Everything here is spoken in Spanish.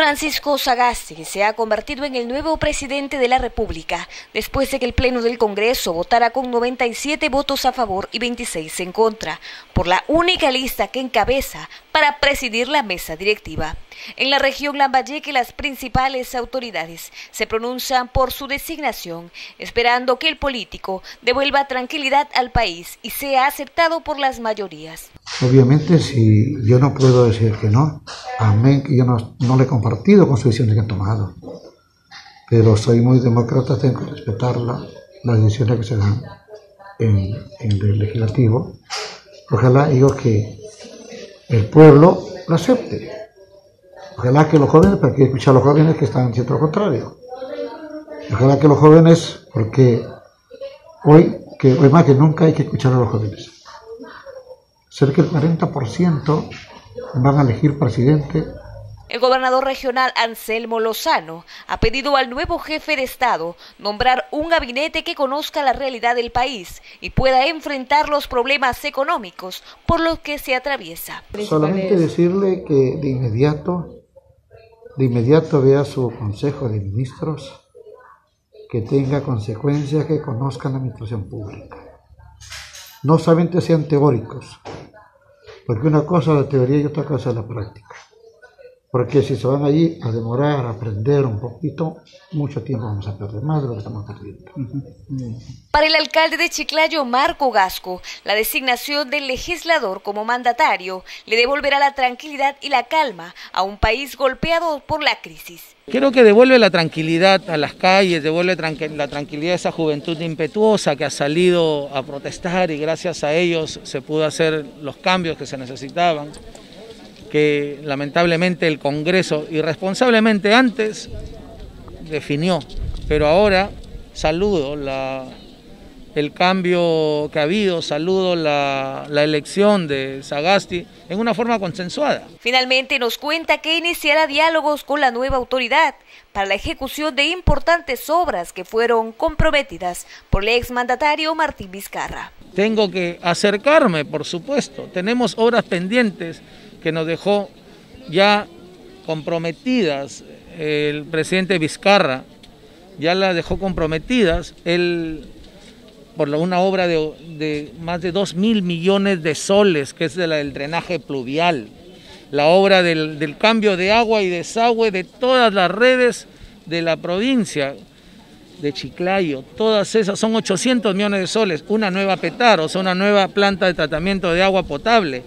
Francisco Sagasti se ha convertido en el nuevo presidente de la República después de que el Pleno del Congreso votara con 97 votos a favor y 26 en contra. Por la única lista que encabeza para presidir la mesa directiva. En la región Lambayeque las principales autoridades se pronuncian por su designación, esperando que el político devuelva tranquilidad al país y sea aceptado por las mayorías. Obviamente si yo no puedo decir que no, amén, que yo no, no le he compartido con su decisiones que han tomado, pero soy muy demócrata, tengo que respetar las decisiones que se dan en, en el legislativo. Ojalá digo que el pueblo lo acepte. Ojalá que los jóvenes, porque hay que escuchar a los jóvenes que están haciendo lo contrario. Ojalá que los jóvenes, porque hoy, que hoy más que nunca hay que escuchar a los jóvenes. Cerca del 40% van a elegir presidente el gobernador regional Anselmo Lozano ha pedido al nuevo jefe de Estado nombrar un gabinete que conozca la realidad del país y pueda enfrentar los problemas económicos por los que se atraviesa. Solamente decirle que de inmediato, de inmediato vea su consejo de ministros, que tenga consecuencias, que conozcan la administración pública. No solamente sean teóricos, porque una cosa es la teoría y otra cosa es la práctica porque si se van allí a demorar, a aprender un poquito, mucho tiempo vamos a perder, más de lo que estamos perdiendo. Para el alcalde de Chiclayo, Marco Gasco, la designación del legislador como mandatario le devolverá la tranquilidad y la calma a un país golpeado por la crisis. Creo que devuelve la tranquilidad a las calles, devuelve la tranquilidad a esa juventud impetuosa que ha salido a protestar y gracias a ellos se pudo hacer los cambios que se necesitaban que lamentablemente el Congreso irresponsablemente antes definió, pero ahora saludo el cambio que ha habido, saludo la, la, elección de Sagasti en una forma consensuada. Finalmente nos cuenta que iniciará diálogos con la nueva autoridad para la ejecución de importantes obras que fueron comprometidas por el exmandatario Martín Vizcarra. Tengo que acercarme, por supuesto, tenemos obras pendientes que nos dejó ya comprometidas el presidente Vizcarra, ya las dejó comprometidas él, por una obra de, más de 2 mil millones de soles, que es de la, del drenaje pluvial, la obra del, del cambio de agua y desagüe de todas las redes de la provincia de Chiclayo, todas esas son 800 millones de soles, una nueva petar, o sea, una nueva planta de tratamiento de agua potable.